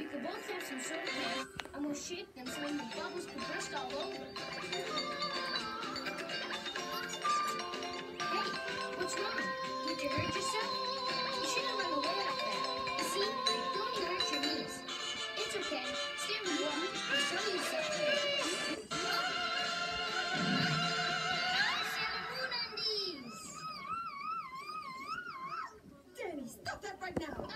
We could both have some soda cans, and we'll shake them so the bubbles can burst all over. Hey, what's wrong? Did you hurt yourself? You should have run away like that. You see, you only hurt your knees. It's okay. Stand warm. I'll show you something. Danny, stop that right now!